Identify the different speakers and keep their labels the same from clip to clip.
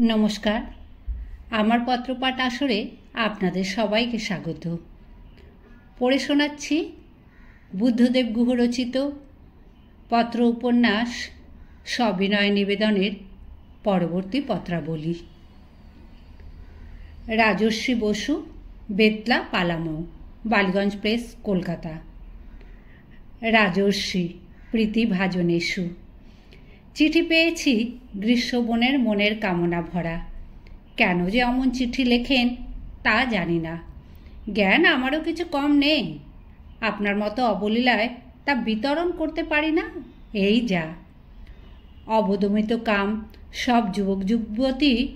Speaker 1: নমস্কার। আমার পত্রপাঠ আসরে আপনাদের সবাইকে স্বাগত। পড়ে শোনাচ্ছি বুদ্ধদেব গুহ রচিত পত্র উপন্যাস সবিনয় নিবেদনের পরবর্তী পত্রাবলী। রাজস্বী বসু, বেতলা, পালামো, বালিগঞ্জ প্রেস, কলকাতা। রাজস্বী প্রীতি ভাজনেশু চিঠি পেয়েছি গ্রীষ্মবনের মনের কামনা ভরা। কেন যে অমন চিঠি লেখেন তা জানি না। জ্ঞান আমারও কিছু কম নেই। আপনার মতো অবলীলায় তা বিতরণ করতে পারি না? এই যা। অবদমিত কাম সব যুবক যুবতী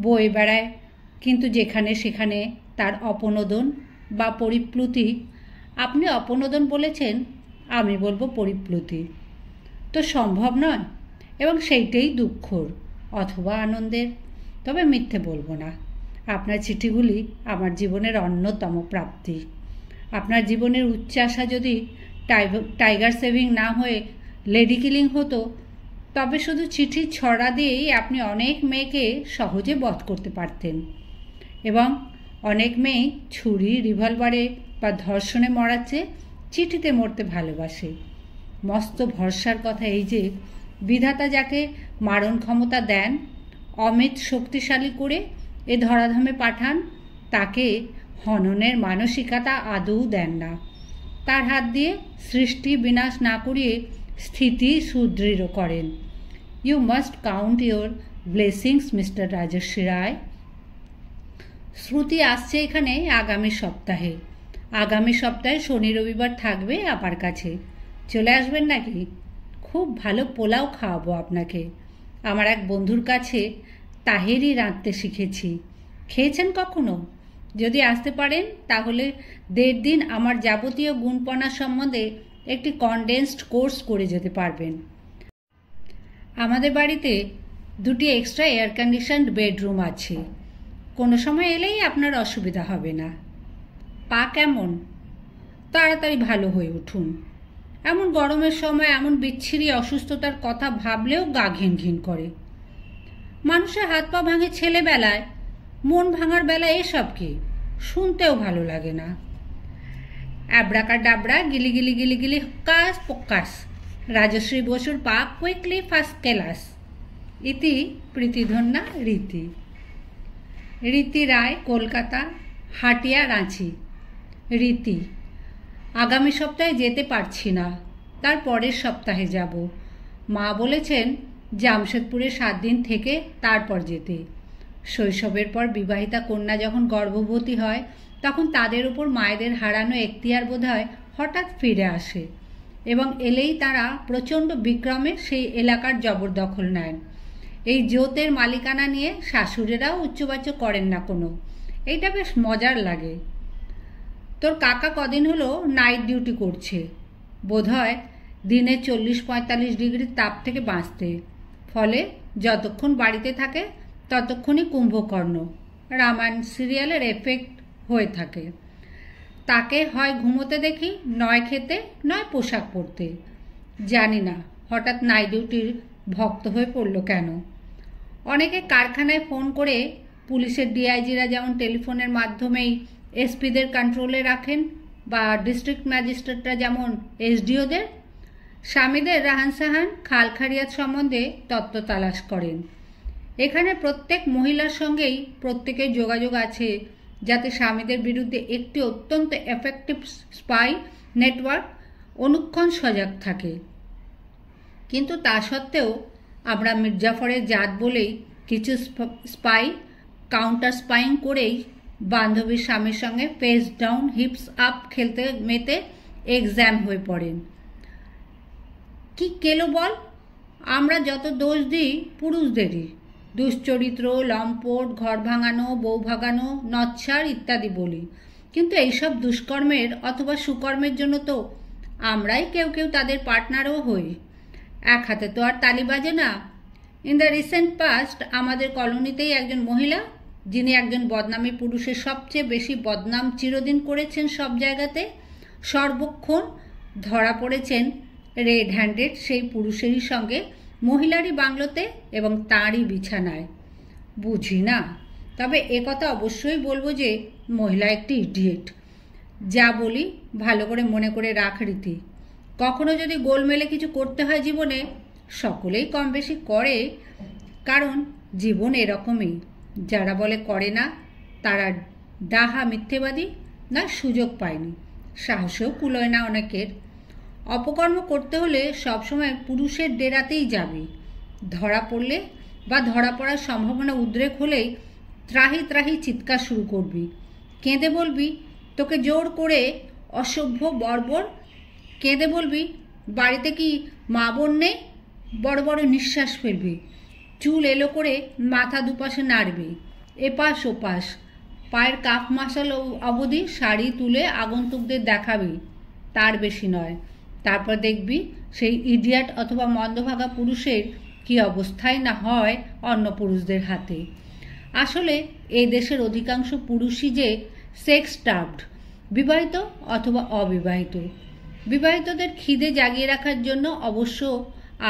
Speaker 1: বয়ে বেড়ায়, কিন্তু যেখানে সেখানে তার অপনোদন বা পরিপ্লুতি। আপনি অপনোদন বলেছেন, আমি বলব পরিপ্লুতি। তো সম্ভব নয় এবং সেইটাই দুঃখর অথবা আনন্দের। তবে মিথ্যে বলব না। আপনার চিঠিগুলি আমার জীবনের অন্যতম প্রাপ্তি। আপনার জীবনের উচ্চাশা যদি টাইগার সেভিং না হয়ে লেডি কিলিং হতো, তবে শুধু চিঠির ছড়া দিয়েই আপনি অনেক মেয়েকে সহজে বধ করতে পারতেন। এবং অনেক মেয়ে ছুরি, রিভলভারে বা ধর্ষণে মরাচ্ছে চিঠিতে মরতে ভালোবাসে। মস্ত ভরসার কথা এই যে বিধাতা যাকে মারণ ক্ষমতা দেন, অমিত শক্তিশালী করে এ ধরাধামে পাঠান, তাকে হননের মানসিকতা আদৌ দেন না। তার হাত দিয়ে সৃষ্টি বিনাশ না করিয়ে স্থিতি সুদৃঢ় করেন। You must count your blessings mister Rajasvi Roy Shruti আসছে এখানে আগামী সপ্তাহে। আগামী সপ্তাহে শনি রবিবার থাকবে আমার কাছে। চলে আসবেন নাকি? খুব ভালো পোলাও খাওয়াবো আপনাকে। আমার এক বন্ধুর কাছে তাহেরই রাঁধতে শিখেছি। খেয়েছেন কখনো? যদি আসতে পারেন, তাহলে দেড় দিন আমার যাবতীয় গুণপনা সম্বন্ধে একটি কনডেন্সড কোর্স করে যেতে পারবেন। আমাদের বাড়িতে দুটি এক্সট্রা এয়ার কন্ডিশনড বেডরুম আছে। কোনো সময় এলেই আপনার অসুবিধা হবে না। পা কেমন? তাড়াতাড়ি ভালো হয়ে উঠুন। এমন গরমের সময় এমন বিচ্ছিরি অসুস্থতার কথা ভাবলেও গা ঘিন ঘিন করে। মানুষের হাত পা ভাঙে ছেলেবেলায়, মন ভাঙার বেলায় এসব কি? শুনতেও ভালো লাগে না। অ্যাবড়াকা ডাবড়া গিলি গিলি গিলি গিলি কাস পকাস রাজশ্রী বসুর পা কুইকলি ফার্স্ট ক্লাস। ইতি প্রীতিধন্যা রীতি। রীতি রায়, কলকাতা, হাটিয়া, রাঁচি। রীতি। আগামী সপ্তাহে যেতে পারছি না। তার পরের সপ্তাহে যাব। মা বলেছেন, জামশেদপুরে সাত দিন থেকে তারপর যেতে। শৈশবের পর বিবাহিতা কন্যা যখন গর্ভবতী হয়, তখন তাদের উপর মায়েদের হারানো এখতিয়ার বোধ হয় হঠাৎ ফিরে আসে এবং এলেই তারা প্রচণ্ড বিক্রমে সেই এলাকার জবরদখল নেন। এই জোতের মালিকানা নিয়ে শাশুড়েরাও উচ্চবাচ্য করেন না কোনো। এইটা বেশ মজার লাগে। তোর কাকা কদিন হলো নাইট ডিউটি করছে। বোধহয় দিনে চল্লিশ পঁয়তাল্লিশ ডিগ্রি তাপ থেকে বাঁচতে। ফলে যতক্ষণ বাড়িতে থাকে, ততক্ষণই কুম্ভকর্ণ। রামায়ণ সিরিয়ালের এফেক্ট হয়ে থাকে। তাকে হয় ঘুমোতে দেখি, নয় খেতে, নয় পোশাক পরতে। জানি না, হঠাৎ নাইট ডিউটির ভক্ত হয়ে পড়ল কেন? অনেকে কারখানায় ফোন করে পুলিশের ডিআইজিরা যেমন টেলিফোনের মাধ্যমেই এসপিদের কন্ট্রোলে রাখেন বা ডিস্ট্রিক্ট ম্যাজিস্ট্রেটরা যেমন এসডিওদের স্বামীদের রাহান সাহান খালখারিয়াত সম্বন্ধে তত্ত্ব তালাশ করেন। এখানে প্রত্যেক মহিলার সঙ্গেই প্রত্যেকের যোগাযোগ আছে, যাতে স্বামীদের বিরুদ্ধে একটি অত্যন্ত এফেক্টিভ স্পাই নেটওয়ার্ক অনুক্ষণ সজাগ থাকে। কিন্তু তা সত্ত্বেও আমরা মির্জাফরের জাত বলেই কিছু স্পাই কাউন্টার স্পাইং করেই বান্ধবীর স্বামীর সঙ্গে ফেস ডাউন হিপস আপ খেলতে মেতে এক্সাম হয়ে পড়েন কি কেলো বল? আমরা যত দোষ দিই, পুরুষদেরই। দুশ্চরিত্র, লম্পট, ঘর ভাঙানো, বউ ভাঙানো নচ্ছার ইত্যাদি বলি। কিন্তু এইসব দুষ্কর্মের অথবা সুকর্মের জন্য তো আমরাই কেউ কেউ তাদের পার্টনারও হই। এক হাতে তো আর তালি বাজে না। ইন দ্য রিসেন্ট পাস্ট আমাদের কলোনিতেই একজন মহিলা যিনি একজন বদনামী পুরুষের সবচেয়ে বেশি বদনাম চিরদিন করেছেন সব জায়গাতে, সর্বক্ষণ ধরা পড়েছেন রেড হ্যান্ডেড সেই পুরুষেরই সঙ্গে, মহিলারই বাংলোতে এবং তাঁরই বিছানায়। বুঝি না? তবে একথা অবশ্যই বলব যে মহিলা একটি ইডিয়েট যা বলি ভালো করে মনে করে রাখ, রীতি। কখনো যদি গোলমেলে কিছু করতে হয় জীবনে, সকলেই কম বেশি করে, কারণ জীবন এরকমই। যারা বলে করে না, তারা ডাহা মিথ্যেবাদী না সুযোগ পায়নি। সাহসেও কুলোয় না অনেকের। অপকর্ম করতে হলে সবসময় পুরুষের ডেরাতেই যাবে। ধরা পড়লে বা ধরা পড়ার সম্ভাবনা উদ্রেক হলেই ত্রাহি ত্রাহি চিৎকার শুরু করবি। কেঁদে বলবি, তোকে জোর করে অসভ্য বর্বর? কেঁদে বলবি, বাড়িতে কি মা বোন নেই? বড় বড় নিঃশ্বাস ফেলবি। চুল এলো করে মাথা দুপাশে নাড়বে। এপাশ ওপাশ। পায়ের কাপ মাসাল অবধি শাড়ি তুলে আগন্তুকদের দেখাবি। তার বেশি নয়। তারপর দেখবি সেই ইডিয়াট অথবা মন্দভাগা পুরুষের কি অবস্থায় না হয় অন্য পুরুষদের হাতে। আসলে এই দেশের অধিকাংশ পুরুষই যে সেক্স টাফড বিবাহিত অথবা অবিবাহিত। বিবাহিতদের খিদে জাগিয়ে রাখার জন্য অবশ্য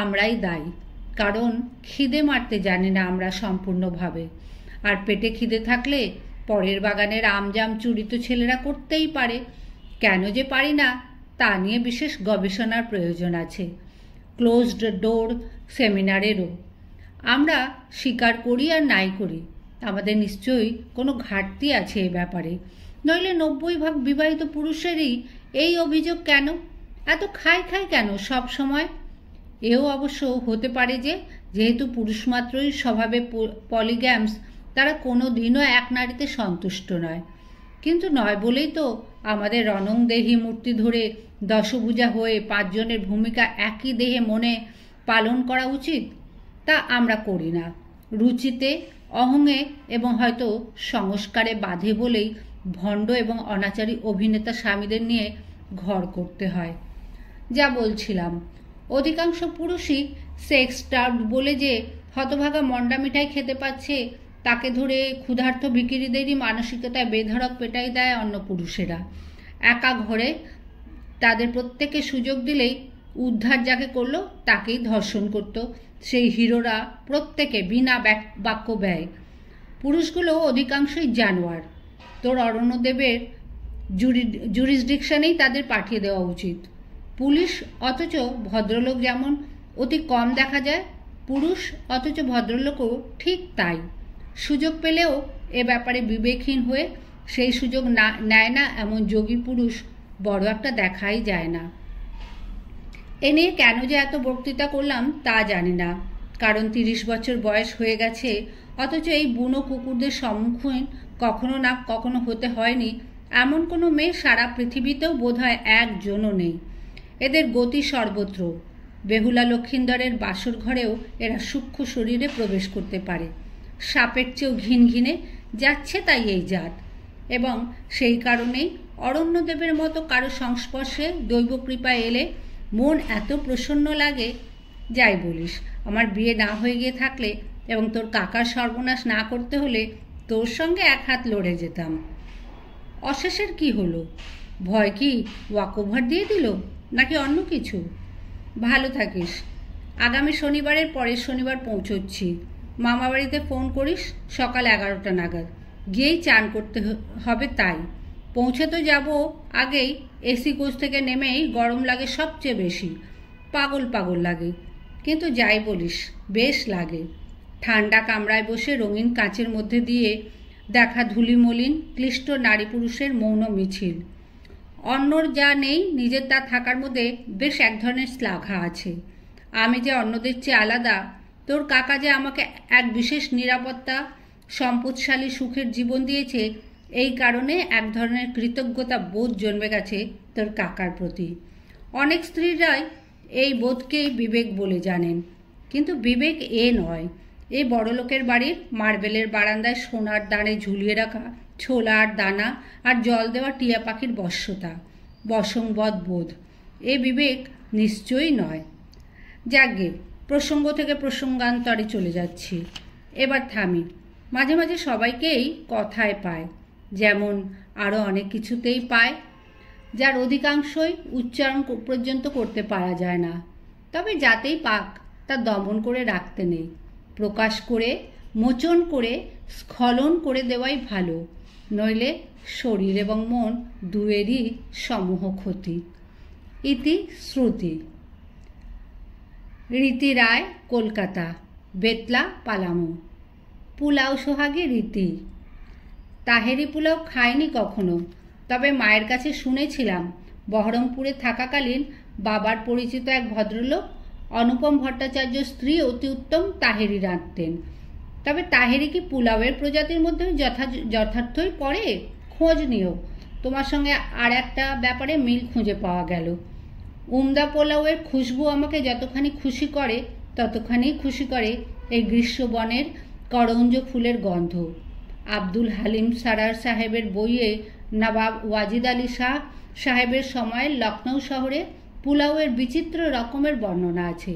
Speaker 1: আমরাই দায়ী। কারণ খিদে মারতে জানি না আমরা সম্পূর্ণভাবে। আর পেটে খিদে থাকলে পরের বাগানের আমজাম চুরি তো ছেলেরা করতেই পারে। কেন যে পারি না, তা নিয়ে বিশেষ গবেষণার প্রয়োজন আছে। ক্লোজড ডোর সেমিনারেরও আমরা স্বীকার করি আর নাই করি। আমাদের নিশ্চয়ই কোনো ঘাটতি আছে এ ব্যাপারে। নইলে নব্বই ভাগ বিবাহিত পুরুষেরই এই অভিযোগ কেন? এত খাই খাই কেন সব সময়? এও অবশ্য হতে পারে যে, যেহেতু পুরুষ মাত্রই স্বভাবে পলিগ্যামস তারা কোনো দিনও এক নারীতে সন্তুষ্ট নয়। কিন্তু নয় বলেই তো আমাদের রণংদেহী মূর্তি ধরে দশভূজা হয়ে পাঁচজনের ভূমিকা একই দেহে মনে পালন করা উচিত? তা আমরা করি না। রুচিতে, অহংয়ে এবং হয়তো সংস্কারে বাধে বলেই ভণ্ড এবং অনাচারী অভিনেতা স্বামীদের নিয়ে ঘর করতে হয়। যা বলছিলাম। অধিকাংশ পুরুষই সেক্স টার্ড বলে যে হতভাগা মন্ডা মিঠাই খেতে পাচ্ছে। তাকে ধরে ক্ষুধার্ত বিক্রিদেরই মানসিকতায় বেধড়ক পেটাই দেয় অন্য পুরুষেরা। একা ঘরে তাদের প্রত্যেকে সুযোগ দিলেই উদ্ধার যাকে করল তাকেই ধর্ষণ করত। সেই হিরোরা প্রত্যেকে বিনা বাক্য ব্যয়। পুরুষগুলো অধিকাংশই জানোয়ার। তোর অরণ্যদেবের জুরি, জুরিসডিকশনেই তাদের পাঠিয়ে দেওয়া উচিত। পুলিশ অথচ ভদ্রলোক যেমন অতি কম দেখা যায়, পুরুষ অথচ ভদ্রলোকও ঠিক তাই। সুযোগ পেলেও এ ব্যাপারে বিবেকহীন হয়ে সেই সুযোগ না, নেয় না এমন যোগী পুরুষ বড় একটা দেখাই যায় না। এ নিয়ে কেন যে এত বক্তৃতা করলাম তা জানি না, কারণ তিরিশ বছর বয়স হয়ে গেছে, অথচ এই বুনো কুকুরদের সম্মুখীন কখনো না কখনো হতে হয়নি, এমন কোনো মেয়ে সারা পৃথিবীতেও বোধ হয় একজনও নেই। এদের গতি সর্বত্র। বেহুলা লক্ষিন্দরের বাসর ঘরেও এরা সূক্ষ্ম শরীরে প্রবেশ করতে পারে। সাপের চেয়েও ঘিন ঘিনে যাচ্ছে তাই এই জাত। এবং সেই কারণেই অরণ্যদেবের মতো কারও সংস্পর্শে দৈব কৃপা এলে মন এত প্রসন্ন লাগে। যাই বলিস, আমার বিয়ে না হয়ে গিয়ে থাকলে এবং তোর কাকার সর্বনাশ না করতে হলে তোর সঙ্গে এক হাত লড়ে যেতাম। অশেষের কি হলো? ভয় কি ওয়াকওভার দিয়ে দিল? নাকি অন্য কিছু? ভালো থাকিস। আগামী শনিবারের পরের শনিবার পৌঁছচ্ছি। মামাবাড়িতে ফোন করিস, সকাল এগারোটা নাগাদ। গিয়েই চান করতে হবে তাই। পৌঁছে তো যাব আগেই এসি কোচ থেকে নেমেই গরম লাগে সবচেয়ে বেশি। পাগল পাগল লাগে। কিন্তু যাই বলিস, বেশ লাগে। ঠান্ডা কামরায় বসে রঙিন কাঁচের মধ্যে দিয়ে দেখা ধুলিমলিন, ক্লিষ্ট নারী পুরুষের মৌন মিছিল। অন্যর যা নেই, নিজের তা থাকার মধ্যে বেশ এক ধরনের শ্লাঘা আছে। আমি যে অন্যদের চেয়ে আলাদা, তোর কাকা যে আমাকে এক বিশেষ নিরাপত্তা, সম্পদশালী সুখের জীবন দিয়েছে, এই কারণে এক ধরনের কৃতজ্ঞতা বোধ জন্মে গেছে তোর কাকার প্রতি। অনেক স্ত্রীরাই এই বোধকেই বিবেক বলে জানেন। কিন্তু বিবেক এ নয়। এ বড়লোকের বাড়ির মার্বেলের বারান্দায় সোনার দানে ঝুলিয়ে রাখা ছোলার দানা আর জল দেওয়া টিয়া পাখির বশ্যতা বসংবদ বোধ। এ বিবেক নিশ্চয়ই নয়। যাগে প্রসঙ্গ থেকে প্রসঙ্গান্তরে চলে যাচ্ছি। এবার থামি। মাঝে মাঝে সবাইকেই কথায় পায়। যেমন আরও অনেক কিছুতেই পায়, যার অধিকাংশই উচ্চারণ পর্যন্ত করতে পারা যায় না। তবে যাতেই পাক, তা দমন করে রাখতে নেই। প্রকাশ করে, মোচন করে, স্খলন করে দেওয়াই ভালো। নইলে শরীর এবং মন দুয়েরই সমূহ ক্ষতি। ইতি শ্রুতি। রীতি রায়, কলকাতা। বেতলা, পালামু। পুলাও সোহাগে রীতি। তাহেরি পোলাও খায়নি কখনো, তবে মায়ের কাছে শুনেছিলাম, বহরমপুরে থাকাকালীন বাবার পরিচিত এক ভদ্রলোক, অনুপম ভট্টাচার্য স্ত্রী অতি উত্তম তাহেরি রাঁধতেন। তবে তাহেরি কি পুলাওয়ের প্রজাতির মধ্যে যথা যথার্থই পড়ে? খোঁজ নিও। তোমার সঙ্গে আর একটা ব্যাপারে মিল খুঁজে পাওয়া গেল। উমদা পোলাওয়ের খুশবু আমাকে যতখানি খুশি করে, ততখানি খুশি করে এই গ্রীষ্মবনের করঞ্জ ফুলের গন্ধ। আব্দুল হালিম সারার সাহেবের বইয়ে নবাব ওয়াজিদ আলী শাহ সাহেবের সময়ে লখনৌ শহরে পুলাওয়ের বিচিত্র রকমের বর্ণনা আছে।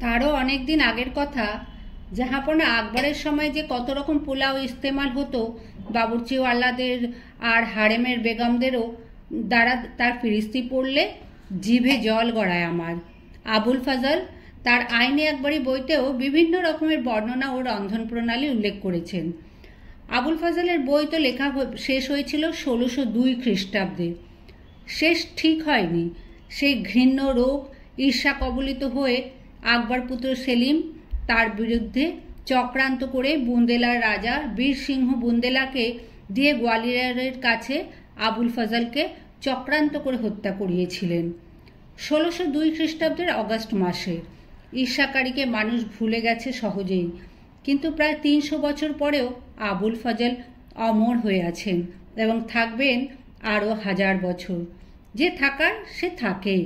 Speaker 1: তারও অনেক দিন আগের কথা জাহাপনা আকবরের সময় যে কত রকম পোলাও ইস্তেমাল হতো বাবুর্চিওয়ালাদের আর হারেমের বেগমদেরও দ্বারা তার ফিরিস্তি পড়লে জিভে জল গড়ায় আমার আবুল ফাজল তার আইনে একবারই বইতেও বিভিন্ন রকমের বর্ণনা ও রন্ধন প্রণালী উল্লেখ করেছেন আবুল ফাজলের বই তো লেখা শেষ হয়েছিল ষোলোশো দুই খ্রিস্টাব্দে শেষ ঠিক হয়নি সেই ঘৃণ্য রোগ, ঈর্ষা কবলিত হয়ে আকবর পুত্র সেলিম তার বিরুদ্ধে চক্রান্ত করে বুন্দেলার রাজা বীর সিংহ বুন্দেলাকে দিয়ে গোয়ালিয়রের কাছে আবুল ফজলকে চক্রান্ত করে হত্যা করিয়েছিলেন। ষোলোশো দুই খ্রিস্টাব্দের অগাস্ট মাসে ঈর্ষাকারীকে মানুষ ভুলে গেছে সহজেই, কিন্তু প্রায় তিনশো বছর পরেও আবুল ফজল অমর হয়ে আছেন এবং থাকবেন আরও হাজার বছর। যে থাকার, সে থাকেই।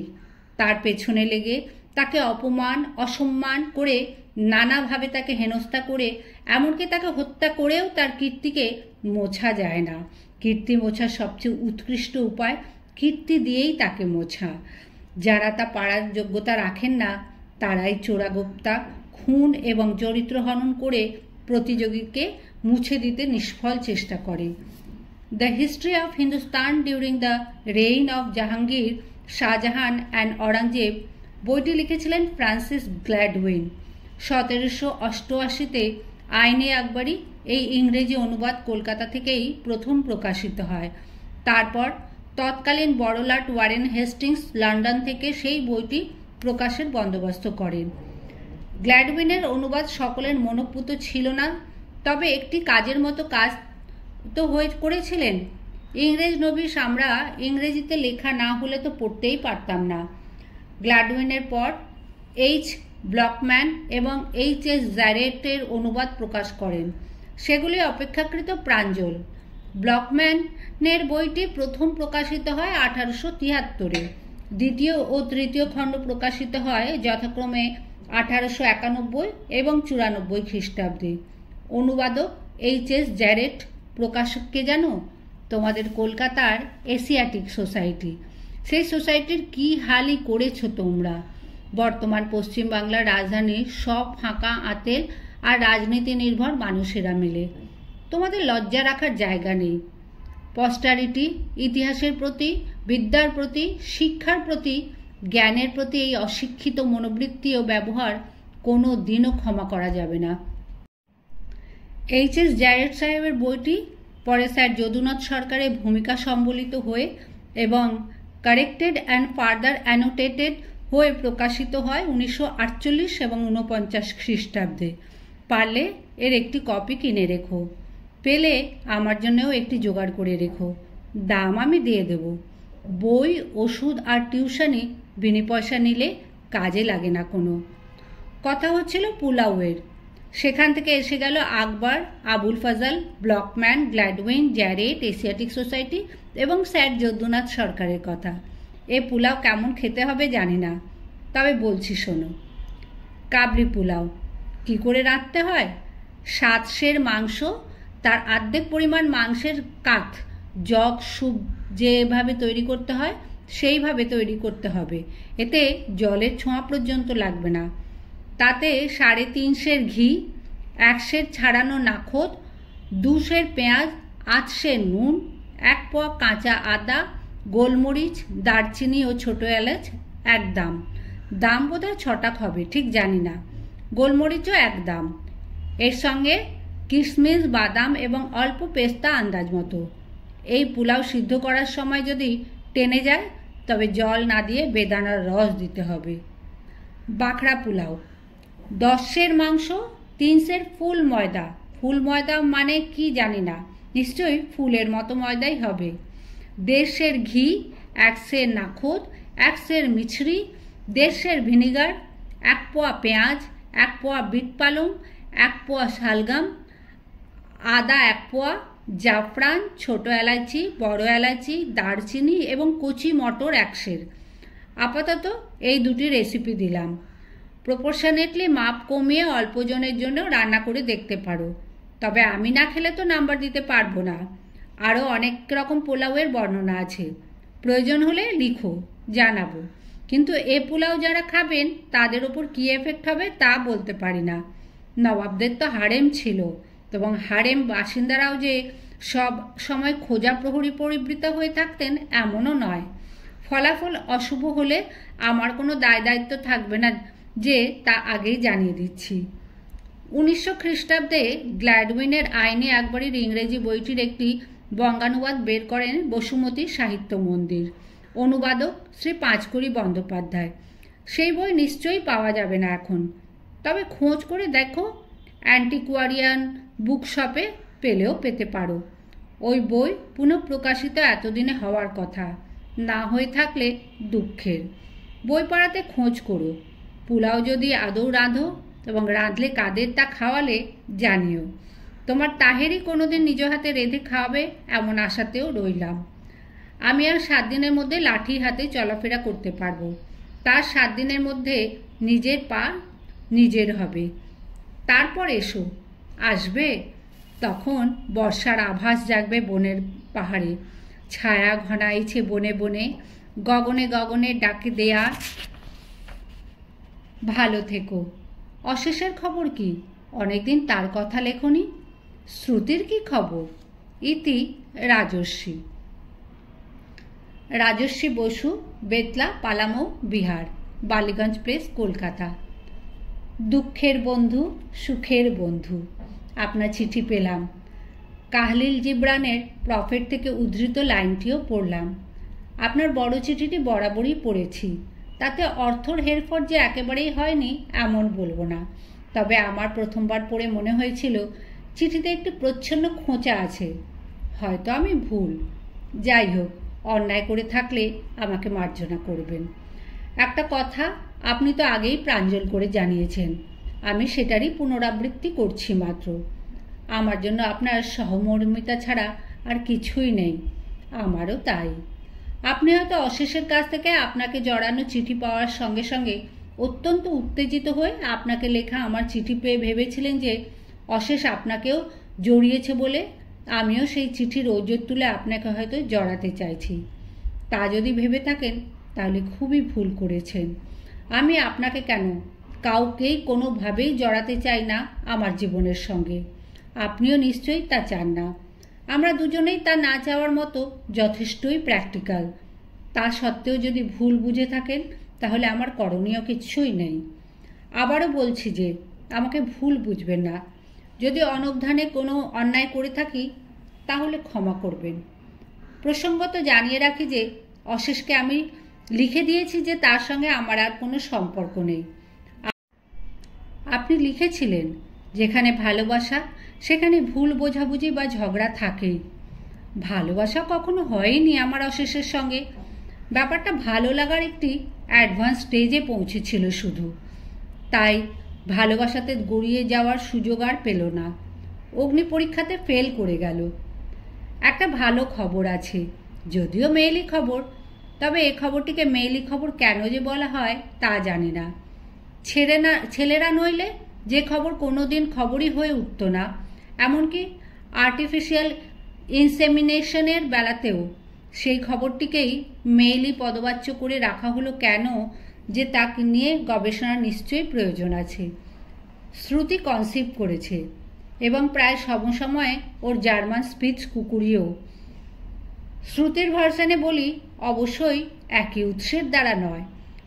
Speaker 1: তার পেছনে লেগে তাকে অপমান, অসম্মান করে নানাভাবে তাকে হেনস্থা করে, এমনকি তাকে হত্যা করেও তার কীর্তিকে মোছা যায় না। কীর্তি মোছার সবচেয়ে উৎকৃষ্ট উপায়, কীর্তি দিয়েই তাকে মোছা। যারা তা পাড়ার যোগ্যতা রাখেন না, তারাই চোরাগোপ্তা, খুন এবং চরিত্র হনন করে প্রতিযোগীকে মুছে দিতে নিষ্ফল চেষ্টা করে। The history of Hindustan during the reign of Jahangir Shahjahan and Aurangzeb বইটি লিখেছিলেন ফ্রান্সিস গ্ল্যাডউইন। সতেরোশো অষ্টআশিতে আইনে আকবরী এই ইংরেজি অনুবাদ কলকাতা থেকেই প্রথম প্রকাশিত হয়। তারপর তৎকালীন বড়লাট ওয়ারেন হেস্টিংস লন্ডন থেকে সেই বইটি প্রকাশের বন্দোবস্ত করেন। গ্ল্যাডউইনের অনুবাদ সকলের মনোপুত ছিল না, তবে একটি কাজের মতো কাজ তো হয়ে করেছিলেন। ইংরেজ নবীশ আমরা ইংরেজিতে লেখা না হলে তো পড়তেই পারতাম না। গ্ল্যাডউইনের পর এইচ ব্লকম্যান এবং এইচ এস জ্যারেটের অনুবাদ প্রকাশ করেন। সেগুলি অপেক্ষাকৃত প্রাঞ্জল। ব্লকম্যানের বইটি প্রথম প্রকাশিত হয় আঠারোশো তিয়াত্তরে দ্বিতীয় ও তৃতীয় খণ্ড প্রকাশিত হয় যথাক্রমে আঠারোশো একানব্বই এবং চুরানব্বই খ্রিস্টাব্দে। অনুবাদক এইচ এস জ্যারেট প্রকাশককে জানো? তোমাদের কলকাতার এশিয়াটিক সোসাইটি। সেই সোসাইটির কি হালই করেছ তোমরা? বর্তমান পশ্চিমবাংলার রাজধানী সব ফাঁকা আতেল আর রাজনীতি নির্ভর মানুষেরা মিলে। তোমাদের লজ্জা রাখার জায়গা নেই। পস্টারিটি ইতিহাসের প্রতি, বিদ্যার প্রতি, শিক্ষার প্রতি, জ্ঞানের প্রতি এই অশিক্ষিত মনোবৃত্তি ও ব্যবহার কোনো দিনও ক্ষমা করা যাবে না। এইচ এস জায়েদ সাহেবের বইটি পরে স্যার যদুনাথ সরকারের ভূমিকা সম্বলিত হয়ে এবং কারেক্টেড অ্যান্ড ফার্দার অ্যানোটেটেড হয়ে প্রকাশিত হয় উনিশশো আটচল্লিশ এবং উনপঞ্চাশ খ্রিস্টাব্দে। পারলে এর একটি কপি কিনে রেখো। পেলে আমার জন্যও একটি জোগাড় করে রেখো। দাম আমি দিয়ে দেব। বই, ওষুধ আর টিউশনি বিনি পয়সা নিলে কাজে লাগে না কোনো। কথা হচ্ছিল পুলাউয়ের। সেখান থেকে এসে গেল Akbar, Abul Fazal, Blochmann Gladwin Jarrett, Asiatic Society এবং স্যার যদুনাথ সরকারের কথা। এ পোলাও কেমন খেতে হবে জানি না। তবে বলছি শোনো। কাবলি পোলাও, কি করে রাঁধতে হয়? সাত সের মাংস, তার আর্ধেক পরিমাণ মাংসের কাত জগ, সুপ যেভাবে তৈরি করতে হয়, সেইভাবে তৈরি করতে হবে। এতে জলের ছোঁয়া পর্যন্ত লাগবে না। তাতে সাড়ে তিন সের ঘি এক সের ছাড়ানো নাখোদ দু সের পেঁয়াজ আধ সের নুন, এক পোয়া কাঁচা আদা গোলমরিচ, দারচিনি ও ছোটো এলাচ এক দাম। দাম বোধহয় ছটাক হবে, ঠিক জানি না। গোলমরিচও এক দাম। এর সঙ্গে কিশমিশ বাদাম এবং অল্প পেস্তা আন্দাজ মতো। এই পোলাও সিদ্ধ করার সময় যদি টেনে যায়, তবে জল না দিয়ে বেদানার রস দিতে হবে। বাখড়া পোলাও। দশের মাংস, তিনশের ফুল ময়দা। ফুল ময়দা মানে কি জানি না। নিশ্চয়ই ফুলের মতো ময়দাই হবে। দেড়শের ঘি এক সের নাখোদ এক সের মিছরি দেড়শের ভিনিগার, এক পোয়া পেঁয়াজ, এক পোয়া বিট পালং, এক পোয়া শালগাম, আদা এক পোয়া, জাফরান, ছোট এলাচি বড় এলাচি দারচিনি এবং কচি মটর একশের। আপাতত এই দুটি রেসিপি দিলাম। প্রপোর্শনেটলি মাপ কমিয়ে অল্পজনের জন্য রান্না করে দেখতে পারো। তবে আমি না খেলে তো নাম্বার দিতে পারব না। আরও অনেক রকম পোলাওয়ের বর্ণনা আছে। প্রয়োজন হলে লিখো, জানাব। কিন্তু এ পোলাও যারা খাবেন, তাদের ওপর কী এফেক্ট হবে তা বলতে পারি না। নবাবদের তো হারেম ছিল এবং হারেম বাসিন্দারাও যে সব সময় খোঁজা প্রহরী পরিবৃত হয়ে থাকতেন, এমনও নয়। ফলাফল অশুভ হলে আমার কোনো দায় দায়িত্ব থাকবে না যে তা আগেই জানিয়ে দিচ্ছি। উনিশশো খ্রিস্টাব্দে গ্ল্যাডউইনের আইনে একবারের ইংরেজি বইটির একটি বঙ্গানুবাদ বের করেন বসুমতী সাহিত্য মন্দির। অনুবাদক শ্রী পাঁচকড়ি বন্দ্যোপাধ্যায়। সেই বই নিশ্চয়ই পাওয়া যাবে না এখন। তবে খোঁজ করে দেখো, অ্যান্টিকুয়ারিয়ান বুক শপে পেলেও পেতে পারো। ওই বই পুনঃপ্রকাশিত এতদিনে হওয়ার কথা, না হয়ে থাকলে দুঃখের। বই পড়াতে খোঁজ করো। পোলাও যদি আদৌ রাঁধো এবং রাঁধলে কাদের তা খাওয়ালে জানিও। তোমার তাহেরই কোনোদিন নিজ হাতে রেঁধে খাওয়াবে এমন আশাতেও রইলাম। আমি আর সাত দিনের মধ্যে লাঠি হাতে চলাফেরা করতে পারব। তার সাত দিনের মধ্যে নিজের পা নিজের হবে। তারপর এসো। আসবে? তখন বর্ষার আভাস জাগবে বনের পাহাড়ে। ছায়া ঘনাইছে বনে বনে। গগনে গগনে ডাকে দেয়া। ভালো থেকো। অশেষের খবর কি? অনেকদিন তার কথা লেখনি। শ্রুতির কি খবর? ইতি রাজস্বী রাজস্বী বসু, বেতলা, পালামৌ, বিহার, বালিগঞ্জ প্রেস, কলকাতা। দুঃখের বন্ধু, সুখের বন্ধু, আপনার চিঠি পেলাম। কাহলিল জিব্রানের প্রফেট থেকে উদ্ধৃত লাইনটিও পড়লাম। আপনার বড় চিঠিটি বরাবরই পড়েছি। তাতে অর্থর হেরফর যে একেবারেই হয়নি, এমন বলব না। তবে আমার প্রথমবার পড়ে মনে হয়েছিল চিঠিতে একটি প্রচ্ছন্ন খোঁচা আছে। হয়তো আমি ভুল। যাই হোক অন্যায় করে থাকলে আমাকে মার্জনা করবেন। একটা কথা আপনি তো আগেই প্রাঞ্জল করে জানিয়েছেন। আমি সেটারই পুনরাবৃত্তি করছি মাত্র। আমার জন্য আপনার সহমর্মিতা ছাড়া আর কিছুই নেই। আমারও তাই। আপনি হয়তো অশেষের কাছ থেকে আপনাকে জড়ানো চিঠি পাওয়ার সঙ্গে সঙ্গে অত্যন্ত উত্তেজিত হয়ে আপনাকে লেখা আমার চিঠি পেয়ে ভেবেছিলেন যে অশেষ আপনাকেও জড়িয়েছে বলে আমিও সেই চিঠির ওজোর তুলে আপনাকে হয়তো জড়াতে চাইছি। তা যদি ভেবে থাকেন, তাহলে খুবই ভুল করেছেন। আমি আপনাকে কেন? কাউকেই কোনোভাবেই জড়াতে চাই না আমার জীবনের সঙ্গে। আপনিও নিশ্চয়ই তা চান না। আমরা দুজনেই তা না চাওয়ার মতো যথেষ্টই প্র্যাকটিক্যাল তা সত্ত্বেও যদি ভুল বুঝে থাকেন, তাহলে আমার করণীয় কিছুই নেই। আবারও বলছি যে, আমাকে ভুল বুঝবেন না। যদি অনবধানে কোনো অন্যায় করে থাকি, তাহলে ক্ষমা করবেন। প্রসঙ্গত জানিয়ে রাখি যে, অশেষকে আমি লিখে দিয়েছি যে তার সঙ্গে আমার আর কোনো সম্পর্ক নেই। আপনি লিখেছিলেন, যেখানে ভালোবাসা, সেখানে ভুল বোঝাবুঝি বা ঝগড়া থাকেই। ভালোবাসা কখনো হয়নি আমার অশেষের সঙ্গে। ব্যাপারটা ভালো লাগার একটি অ্যাডভান্স স্টেজে পৌঁছেছিল শুধু। তাই ভালোবাসাতে গড়িয়ে যাওয়ার সুযোগ আর পেল না। অগ্নি পরীক্ষাতে ফেল করে গেল। একটা ভালো খবর আছে। যদিও মেয়েলি খবর, তবে এ খবরটিকে মেয়েলি খবর কেন যে বলা হয় তা জানি না। ছেড়ে না, ছেলেরা নইলে যে খবর কোনো দিন খবরই হয়ে উঠত না। এমনকি আর্টিফিশিয়াল ইনসেমিনেশনের বেলাতেও সেই খবরটিকেই মেইলি পদবাচ্য করে রাখা হলো কেন যে তাকে নিয়ে গবেষণা নিশ্চয়ই প্রয়োজন আছে। শ্রুতি কনসিভ করেছে এবং প্রায় সমসময়ে ওর জার্মান স্পিচ কুকুরিও। শ্রুতির ভার্সানে বলি, অবশ্যই একই উৎসের দ্বারা নয়।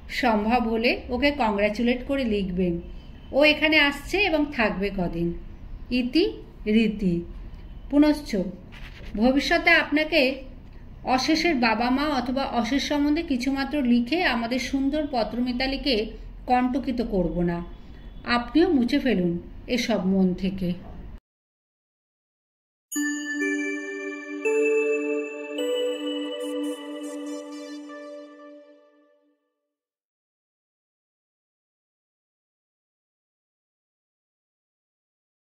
Speaker 1: সম্ভব হলে ওকে কংগ্র্যাচুলেট করে লিখবেন। ও এখানে আসছে এবং থাকবে কদিন। ইতি রীতি। পুনশ্চ, ভবিষ্যতে আপনাকে অশেষের বাবা মা অথবা অশেষ সম্বন্ধে কিছুমাত্র লিখে আমাদের সুন্দর পত্রমিতালিকে কণ্টকিত করব না। আপনিও মুছে ফেলুন এসব মন থেকে।